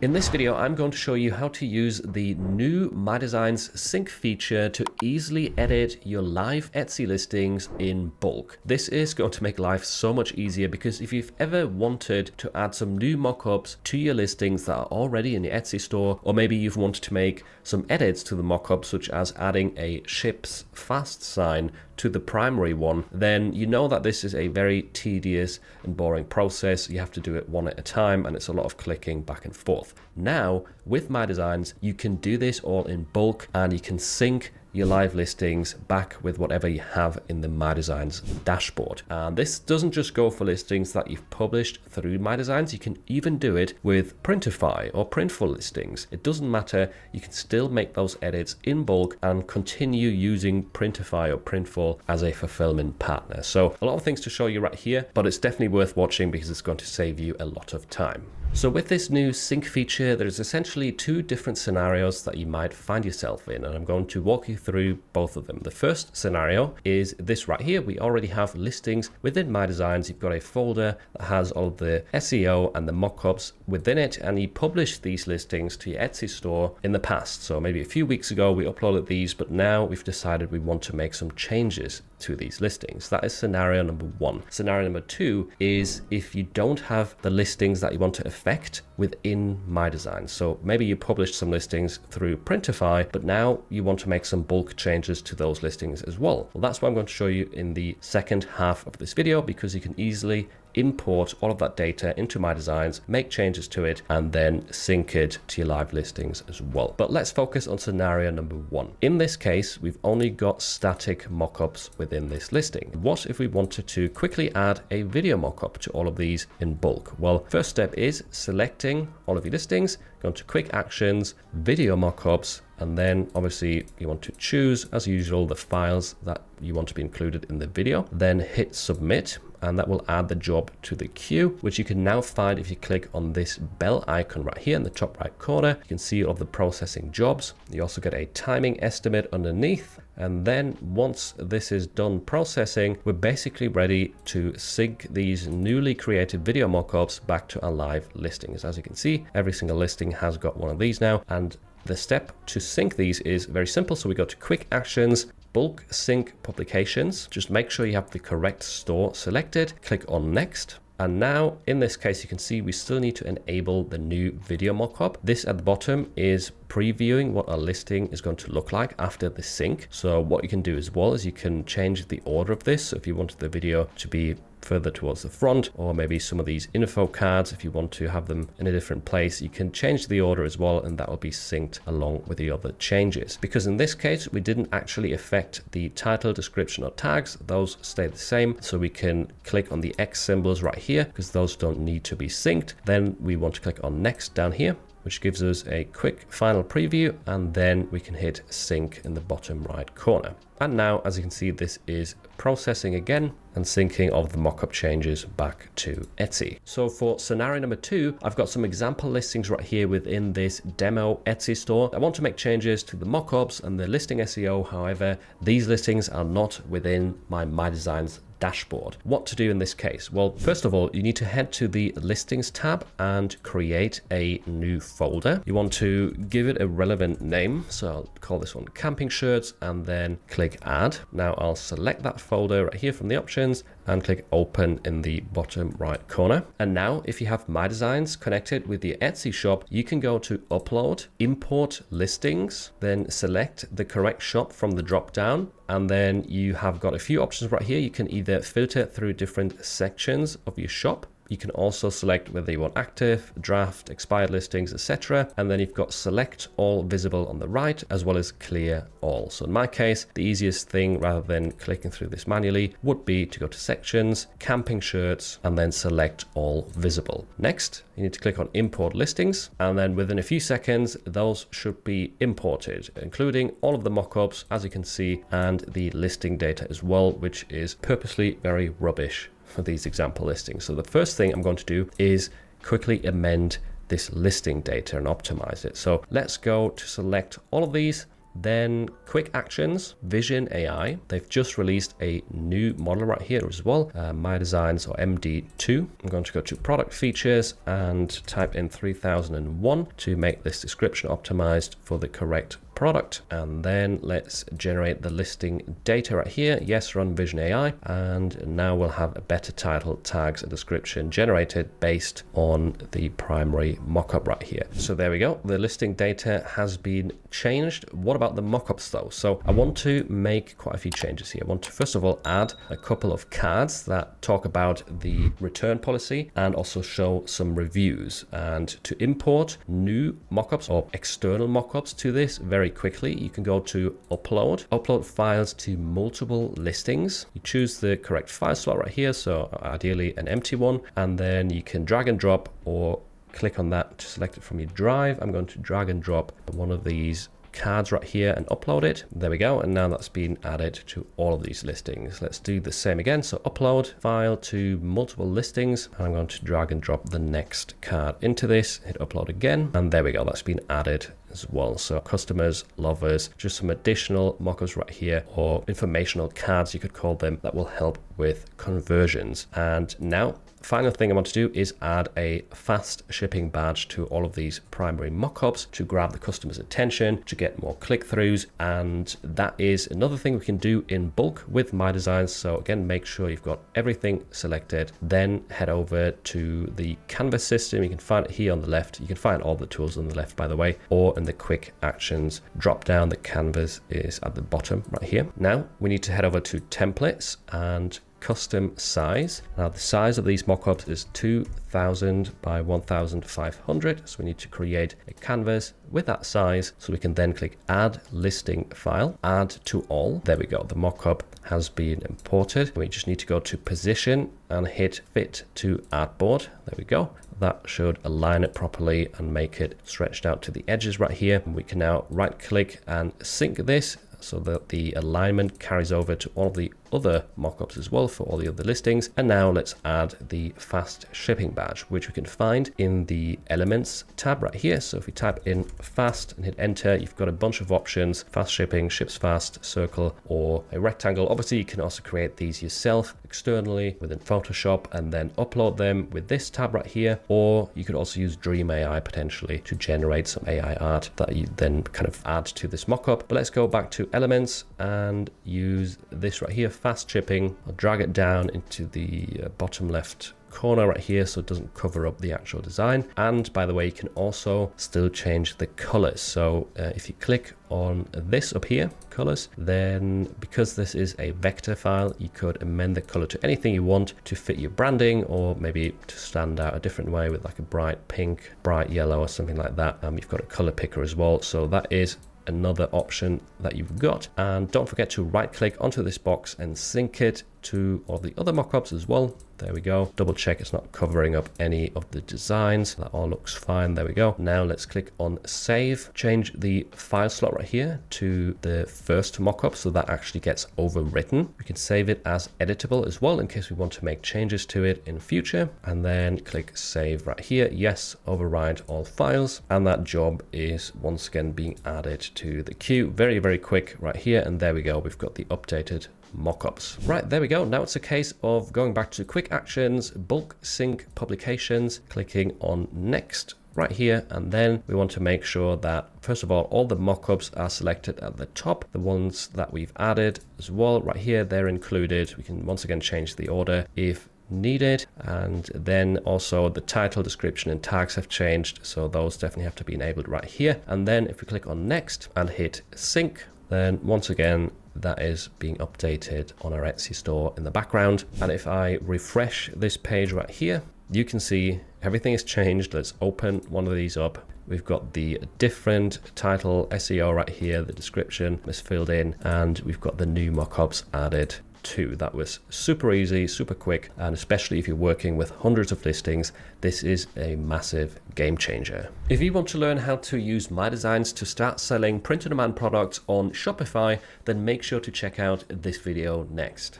In this video, I'm going to show you how to use the new MyDesigns sync feature to easily edit your live Etsy listings in bulk. This is going to make life so much easier because if you've ever wanted to add some new mockups to your listings that are already in the Etsy store, or maybe you've wanted to make some edits to the mockup, such as adding a ships fast sign to the primary one, then you know that this is a very tedious and boring process. You have to do it one at a time and it's a lot of clicking back and forth. Now, with MyDesigns, you can do this all in bulk and you can sync your live listings back with whatever you have in the MyDesigns dashboard. And this doesn't just go for listings that you've published through MyDesigns, you can even do it with Printify or Printful listings. It doesn't matter, you can still make those edits in bulk and continue using Printify or Printful as a fulfillment partner. So a lot of things to show you right here, but it's definitely worth watching because it's going to save you a lot of time. So with this new sync feature, there's essentially two different scenarios that you might find yourself in, and I'm going to walk you through both of them. The first scenario is this right here. We already have listings within MyDesigns. You've got a folder that has all the SEO and the mockups within it, and you published these listings to your Etsy store in the past. So maybe a few weeks ago, we uploaded these, but now we've decided we want to make some changes to these listings. That is scenario number one. Scenario number two is if you don't have the listings that you want to affect within MyDesign. So maybe you published some listings through Printify, but now you want to make some bulk changes to those listings as well. Well, that's what I'm going to show you in the second half of this video because you can easily import all of that data into MyDesigns, make changes to it, and then sync it to your live listings as well. But let's focus on scenario number one. In this case, we've only got static mockups within this listing. What if we wanted to quickly add a video mockup to all of these in bulk? Well, first step is selecting all of your listings, go to quick actions, video mockups, and then obviously you want to choose as usual the files that you want to be included in the video then hit submit and that will add the job to the queue, which you can now find if you click on this bell icon right here in the top right corner. You can see all of the processing jobs. You also get a timing estimate underneath. And then once this is done processing, we're basically ready to sync these newly created video mockups back to our live listings. As you can see, every single listing has got one of these now. And the step to sync these is very simple. So we go to quick actions, bulk sync publications. Just make sure you have the correct store selected. Click on next. And now in this case, you can see we still need to enable the new video mockup. This at the bottom is previewing what our listing is going to look like after the sync. So what you can do as well is you can change the order of this. So if you wanted the video to be further towards the front or maybe some of these info cards if you want to have them in a different place you can change the order as well and that will be synced along with the other changes. Because in this case we didn't actually affect the title description or tags. Those stay the same so we can click on the X symbols right here because those don't need to be synced. Then we want to click on next down here which gives us a quick final preview and then we can hit sync in the bottom right corner. And now, as you can see, this is processing again and syncing of the mockup changes back to Etsy. So for scenario number two, I've got some example listings right here within this demo Etsy store. I want to make changes to the mockups and the listing SEO. However, these listings are not within my MyDesigns dashboard. What to do in this case? Well, first of all, you need to head to the listings tab and create a new folder. You want to give it a relevant name. So I'll call this one camping shirts and then click add. Now I'll select that folder right here from the options and click open in the bottom right corner. And now if you have MyDesigns connected with the Etsy shop, you can go to upload, import listings, then select the correct shop from the drop down. And then you have got a few options right here. You can either filter through different sections of your shop you can also select whether you want active, draft, expired listings, etc. And then you've got select all visible on the right as well as clear all. So in my case, the easiest thing rather than clicking through this manually would be to go to sections, camping shirts, and then select all visible. Next, you need to click on import listings. And then within a few seconds, those should be imported, including all of the mockups, as you can see, and the listing data as well, which is purposely very rubbish for these example listings. So the first thing I'm going to do is quickly amend this listing data and optimize it. So let's go to select all of these Then quick actions, Vision AI. They've just released a new model right here as well, uh, MyDesigns or MD2. I'm going to go to product features and type in 3001 to make this description optimized for the correct product and then let's generate the listing data right here. Yes run vision ai and now we'll have a better title tags and description generated based on the primary mockup right here. So there we go. The listing data has been changed. What about the mockups though? So i want to make quite a few changes here. I want to first of all add a couple of cards that talk about the return policy and also show some reviews. And to import new mockups or external mockups to this very very quickly, you can go to upload, upload files to multiple listings. You choose the correct file slot right here. So ideally an empty one, and then you can drag and drop or click on that to select it from your drive. I'm going to drag and drop one of these cards right here and upload it. There we go. And now that's been added to all of these listings. Let's do the same again. So upload file to multiple listings. And I'm going to drag and drop the next card into this, hit upload again. And there we go. That's been added as well. So customers, lovers, just some additional mockups right here or informational cards you could call them that will help with conversions. And now final thing I want to do is add a fast shipping badge to all of these primary mockups to grab the customer's attention, to get more click-throughs. And that is another thing we can do in bulk with MyDesigns. So again, make sure you've got everything selected, then head over to the Canvas system. You can find it here on the left. You can find all the tools on the left, by the way, or in the quick actions drop down. The Canvas is at the bottom right here. Now we need to head over to templates and custom size. Now the size of these mockups is 2000 by 1500. So we need to create a canvas with that size. So we can then click add listing file, add to all. There we go. The mockup has been imported. We just need to go to position and hit fit to artboard. There we go. That should align it properly and make it stretched out to the edges right here. And we can now right click and sync this so that the alignment carries over to all of the other mockups as well for all the other listings. And now let's add the fast shipping badge, which we can find in the elements tab right here. So if we type in fast and hit enter, you've got a bunch of options, fast shipping, ships fast, circle, or a rectangle. Obviously you can also create these yourself externally within Photoshop and then upload them with this tab right here. Or you could also use Dream AI potentially to generate some AI art that you then kind of add to this mockup. But let's go back to elements and use this right here, fast chipping. I'll drag it down into the uh, bottom left corner right here so it doesn't cover up the actual design. And by the way you can also still change the colors. So uh, if you click on this up here colors then because this is a vector file you could amend the color to anything you want to fit your branding or maybe to stand out a different way with like a bright pink bright yellow or something like that. Um, you've got a color picker as well. So that is another option that you've got. And don't forget to right click onto this box and sync it to all the other mockups as well. There we go. Double check it's not covering up any of the designs. That all looks fine. There we go. Now let's click on save. Change the file slot right here to the first mockup so that actually gets overwritten. We can save it as editable as well in case we want to make changes to it in future. And then click save right here. Yes, override all files. And that job is once again being added to the queue. Very, very quick right here. And there we go. We've got the updated mockups. Right, there we go. Now it's a case of going back to quick actions, bulk sync publications, clicking on next right here. And then we want to make sure that first of all all the mockups are selected at the top. The ones that we've added as well right here they're included. We can once again change the order if needed. And then also the title description and tags have changed. So those definitely have to be enabled right here. And then if we click on next and hit sync then once again that is being updated on our Etsy store in the background. And if I refresh this page right here, you can see everything has changed. Let's open one of these up. We've got the different title SEO right here. The description is filled in and we've got the new mockups added too. That was super easy, super quick, and especially if you're working with hundreds of listings, this is a massive game changer. If you want to learn how to use MyDesigns to start selling print-on-demand products on Shopify, then make sure to check out this video next.